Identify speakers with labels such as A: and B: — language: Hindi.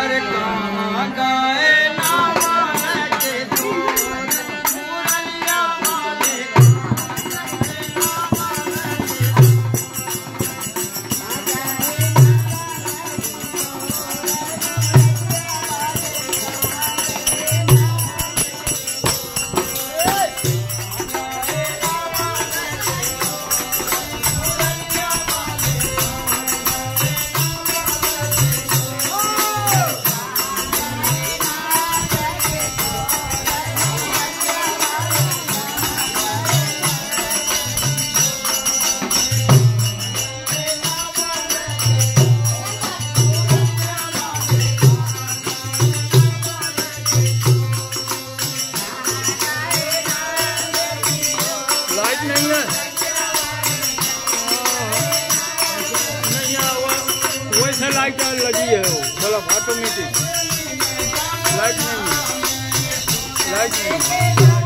A: हर को
B: गाए। वैसे लाइट लगी है वो। ऑटोमेटिक लाइट नहीं है। लाइट नहीं है।